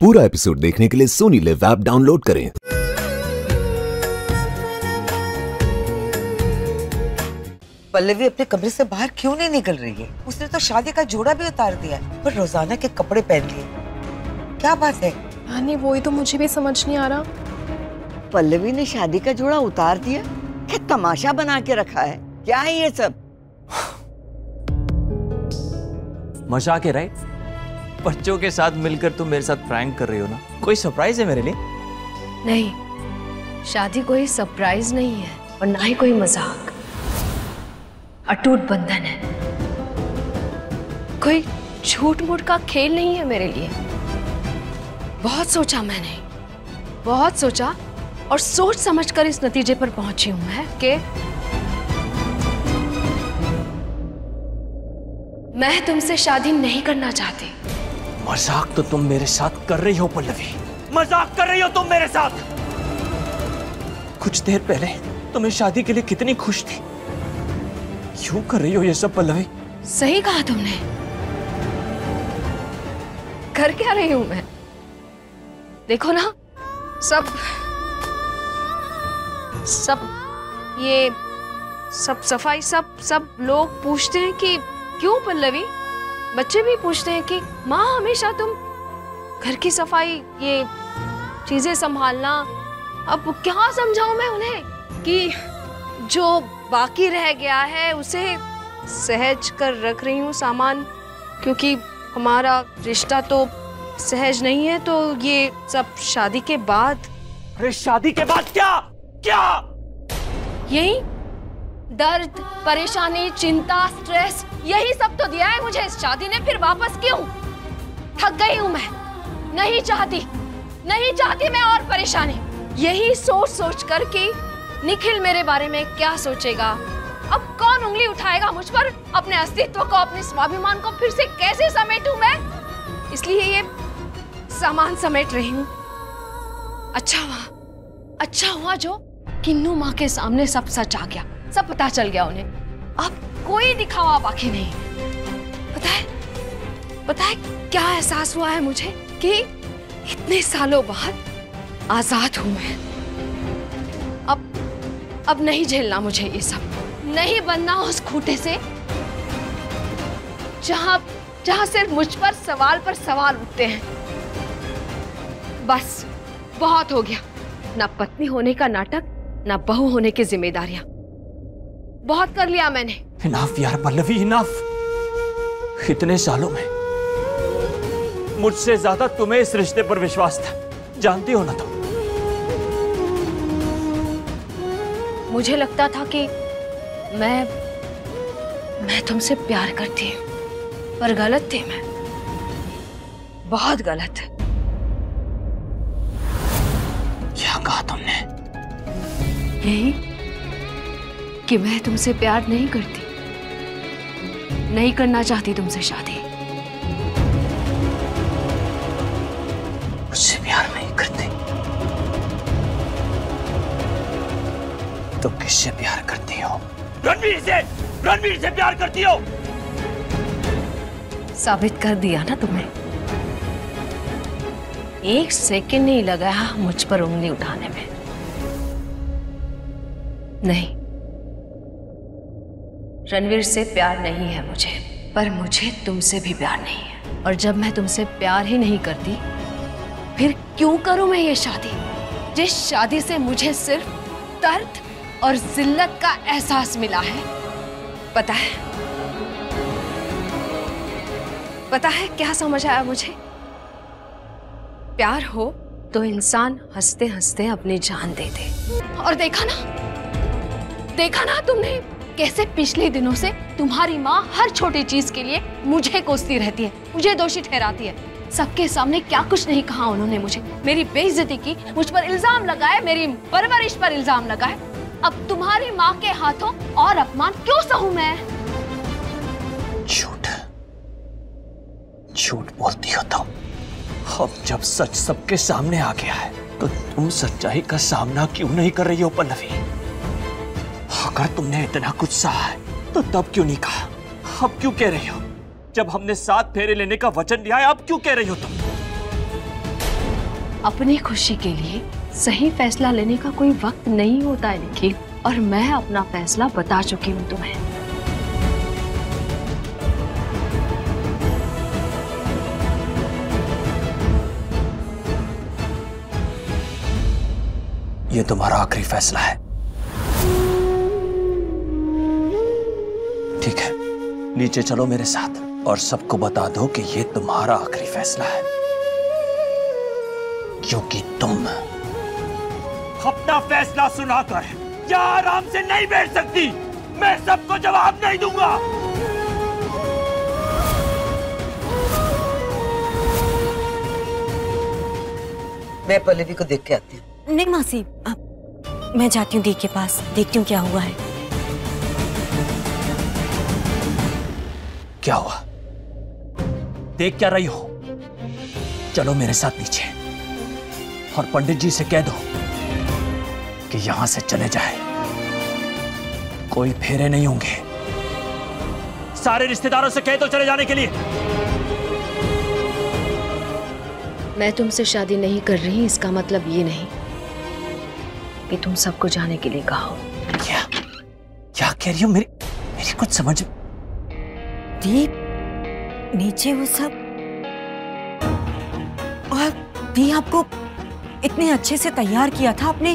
पूरा एपिसोड देखने के लिए सोनी लिव ऐप डाउनलोड करें। पल्लवी अपने कमरे से बाहर क्यों नहीं निकल रही है? उसने तो शादी का जोड़ा भी उतार दिया पर रोज़ाना के कपड़े पहन लिए। क्या बात है? नानी वही तो मुझे भी समझ नहीं आ रहा। पल्लवी ने शादी का जोड़ा उतार दिया? क्या तमाशा बना के रखा है? क्या है ये सब? मज़ाक है राइट बच्चों के साथ मिलकर तुम मेरे साथ प्रैंक कर रही हो ना? कोई सरप्राइज़ है मेरे लिए? नहीं, शादी कोई सरप्राइज़ नहीं है और ना ही कोई मज़ाक। अटूट बंधन है। कोई झूठ मूठ का खेल नहीं है मेरे लिए। बहुत सोचा मैंने, बहुत सोचा और सोच समझकर इस नतीजे पर पहुँची हूँ मैं कि मैं तुमसे शादी नहीं करना चाहती। मज़ाक तो तुम मेरे साथ कर रही हो, पल्लवी। मज़ाक कर रही हो तुम मेरे साथ। कुछ देर पहले तुम्हें शादी के लिए कितनी खुश थी। क्यों कर रही हो ये सब, पल्लवी? सही कहा तुमने। कर क्या रही हूँ मैं? देखो ना, सब सब ये, सब सफ़ाई, सब सब लोग पूछते हैं कि क्यों, पल्लवी? बच्चे भी पूछते हैं कि माँ हमेशा तुम घर की सफ़ाई ये चीज़ें संभालना अब क्या समझाऊं मैं उन्हें कि जो बाकी रह गया है उसे सहज कर रख रही हूँ सामान क्योंकि हमारा रिश्ता तो सहज नहीं है तो ये सब शादी के बाद अरे शादी के बाद क्या? क्या? यही दर्द, परेशानी, चिंता स्ट्रेस यही सब तो दिया है मुझे इस शादी ने, फिर वापस क्यों? थक गई हूँ मैं। नहीं चाहती नहीं चाहती मैं और परेशानी। यही सोच सोच कर कि निखिल मेरे बारे में क्या सोचेगा? अब कौन उंगली उठाएगा मुझ पर अपने अस्तित्व को, अपने स्वाभिमान को, फिर से कैसे समेटूं मैं? इसलिए ये सामान समेट रही हूँ। अच्छा हुआ अच्छा हुआ जो किन्नू माँ के सामने सब सच आ गया। सब पता चल गया उन्हें। अब कोई दिखावा बाकी नहीं। पता है? पता है क्या एहसास हुआ है मुझे कि इतने सालों बाद आज़ाद हूँ मैं। अब अब नहीं झेलना मुझे ये सब। नहीं बनना उस खूटे से जहाँ जहाँ सिर्फ़ मुझ पर सवाल पर सवाल उठते हैं। बस, बहुत हो गया। ना पत्नी होने का नाटक, ना बहू होने की जिम्मेदारियाँ। बहुत कर लिया मैंने। इनाफ यार पल्लवी इनाफ इतने सालों में मुझसे ज़्यादा तुम्हें इस रिश्ते पर विश्वास था। जानती हो ना तुम? मुझे लगता था कि मैं मैं तुमसे प्यार करती हूँ पर गलत थी मैं। बहुत गलत। क्या कहा तुमने? यही कि मैं तुमसे प्यार नहीं करती। नहीं करना चाहती तुमसे शादी। मुझसे प्यार नहीं करती। तो किससे प्यार करती हो? रणवीर से! रणवीर से प्यार करती हो! साबित कर दिया ना तुम्हें एक सेकंड नहीं लगाया मुझ पर उंगली उठाने में। नहीं रणवीर से प्यार नहीं है मुझे, पर मुझे तुमसे भी प्यार नहीं है। और जब मैं तुमसे प्यार ही नहीं करती, फिर क्यों करूँ मैं ये शादी? जिस शादी से मुझे सिर्फ़ दर्द और जिल्लत का एहसास मिला है, पता है? पता है क्या समझ आया मुझे? प्यार हो तो इंसान हँसते हँसते अपनी जान दे दे। और देखा ना देखा ना तुमने? कैसे पिछले दिनों से तुम्हारी माँ हर छोटी चीज़ के लिए मुझे कोसती रहती है, मुझे दोषी ठहराती है। सबके सामने क्या कुछ नहीं कहा उन्होंने मुझे। मेरी बेइज्जती की, मुझ पर इल्ज़ाम लगाए, मेरी परवरिश पर इल्ज़ाम लगाए। अब तुम्हारी माँ के हाथों और अपमान क्यों सहूं मैं? झूठ। झूठ बोलती हो तुम। अब जब सच सबके सामने आ गया है तो तुम सच्चाई का सामना क्यों नहीं कर रही हो, पल्लवी? अगर तुमने इतना कुछ सहा है तो तब क्यों नहीं कहा? अब क्यों कह रही हो? जब हमने सात फेरे लेने का वचन लिया है अब क्यों कह रही हो तुम? अपनी खुशी के लिए सही फैसला लेने का कोई वक्त नहीं होता है निखिल। और मैं अपना फैसला बता चुकी हूँ तुम्हें। ये तुम्हारा आखिरी फैसला है। नीचे चलो मेरे साथ और सबको बता दो कि ये तुम्हारा आखिरी फैसला है। क्योंकि तुम अपना फैसला सुनाकर या आराम से नहीं बैठ सकती। मैं सबको जवाब नहीं दूँगा। मैं पल्लवी को देख के आती हूँ। नहीं मासी मैं जाती हूँ दी के पास देखती हूँ क्या हुआ है। क्या हुआ? देख क्या रही हो। चलो मेरे साथ नीचे। और पंडित जी से कह दो कि यहाँ से चले जाए। कोई फेरे नहीं होंगे। सारे रिश्तेदारों से कह दो चले जाने के लिए। मैं तुमसे शादी नहीं कर रही इसका मतलब ये नहीं कि तुम सबको जाने के लिए कहा हो। क्या? क्या कह रही हो? मेरी मेरी कुछ समझ दी नीचे वो सब। और दी आपको इतने अच्छे से तैयार किया था अपने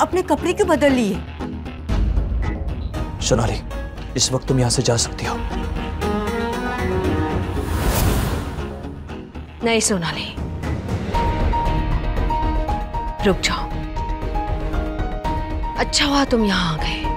अपने कपड़े क्यों बदल लिए? सोनाली इस वक्त तुम यहाँ से जा सकती हो। नहीं सोनाली। रुक जाओ। अच्छा हुआ तुम यहाँ आ गए।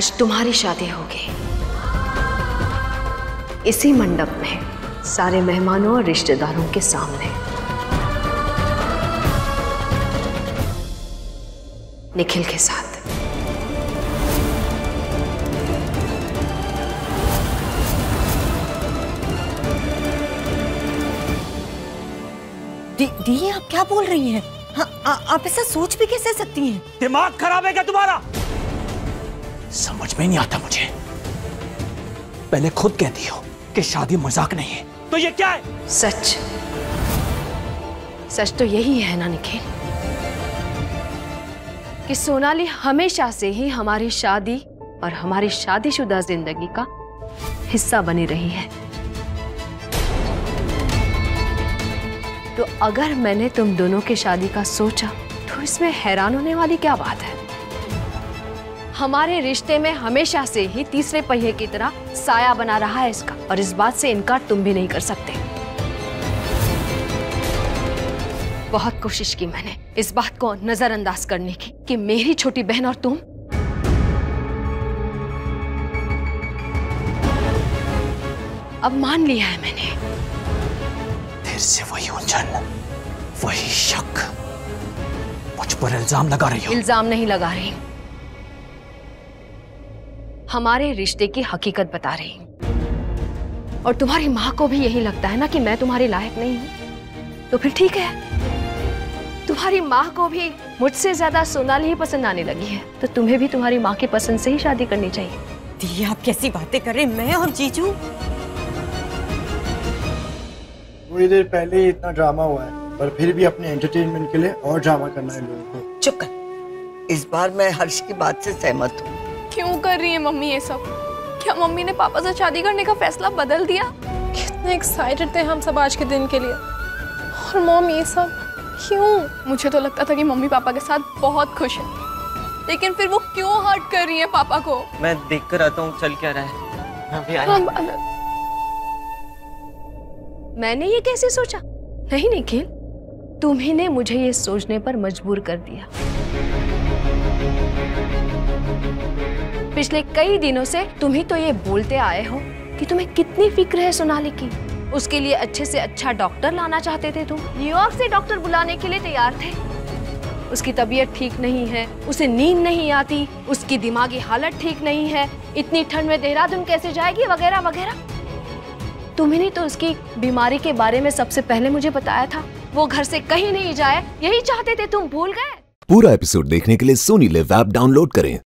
आज तुम्हारी शादी होगी। इसी मंडप में सारे मेहमानों और रिश्तेदारों के सामने। निखिल के साथ। दी, दी आप क्या बोल रही हैं? हाँ, आप ऐसा सोच भी कैसे सकती हैं? दिमाग खराब है क्या तुम्हारा? समझ में नहीं आता मुझे। पहले खुद कहती हो कि शादी मज़ाक नहीं है। तो ये क्या है? सच। सच तो यही है ना, निखिल। कि सोनाली हमेशा से ही हमारी शादी और हमारी शादीशुदा ज़िंदगी का हिस्सा बनी रही है। तो अगर मैंने तुम दोनों की शादी का सोचा तो इसमें हैरान होने वाली क्या बात है? हमारे रिश्ते में हमेशा से ही तीसरे पहिए की तरह साया बना रहा है इसका। और इस बात से इनकार तुम भी नहीं कर सकते। बहुत कोशिश की मैंने इस बात को नजरअंदाज करने की कि मेरी छोटी बहन और तुम? अब मान लिया है मैंने। फिर से वही उलझन वही शक। मुझ पर इल्ज़ाम लगा रही हो। इल्ज़ाम नहीं लगा रही। हमारे रिश्ते की हकीकत बता रही। हूँ और तुम्हारी माँ को भी यही लगता है ना कि मैं तुम्हारी लायक नहीं हूँ। तो फिर ठीक है। तुम्हारी माँ को भी मुझसे ज़्यादा सोनाली ही पसंद आने लगी है। तो तुम्हें भी तुम्हारी माँ की पसंद से ही शादी करनी चाहिए। दी आप कैसी बातें कर रहे हैं? मैं और जीजू? थोड़ी देर पहले ही इतना ड्रामा हुआ है पर फिर भी अपने एंटरटेनमेंट के लिए और ड्रामा करना है लोगों को। चुप कर। इस बार मैं हर्ष की बात से सहमत हूँ। कर रही है मम्मी ये सब? क्या मम्मी ने पापा से शादी करने का फैसला बदल दिया? कितने एक्साइटेड थे हम सब आज के दिन के लिए। और मॉम ये सब क्यों? मुझे तो लगता था कि मम्मी पापा के साथ बहुत खुश है। लेकिन फिर वो क्यों हर्ट कर रही है पापा को? मैं देख कर आता हूँ चल क्या रहा है। मैं भी आया। हम अलग मैंने ये कैसे सोचा? नहीं निखिल। तुम्ही ने मुझे ये सोचने पर मजबूर कर दिया। पिछले कई दिनों से तुम ही तो ये बोलते आए हो कि तुम्हें कितनी फ़िक्र है सोनाली की। उसके लिए अच्छे से अच्छा डॉक्टर लाना चाहते थे तुम। न्यूयॉर्क से डॉक्टर बुलाने के लिए तैयार थे। उसकी तबीयत ठीक नहीं है उसे नींद नहीं आती उसकी दिमागी हालत ठीक नहीं है इतनी ठंड में देहरादून कैसे जाएगी वगैरह वगैरह। तुम्हें तो उसकी बीमारी के बारे में सबसे पहले मुझे बताया था। वो घर से कहीं नहीं जाए यही चाहते थे तुम भूल गए। पूरा एपिसोड देखने के लिए सोनी लिव ऐप डाउनलोड करें।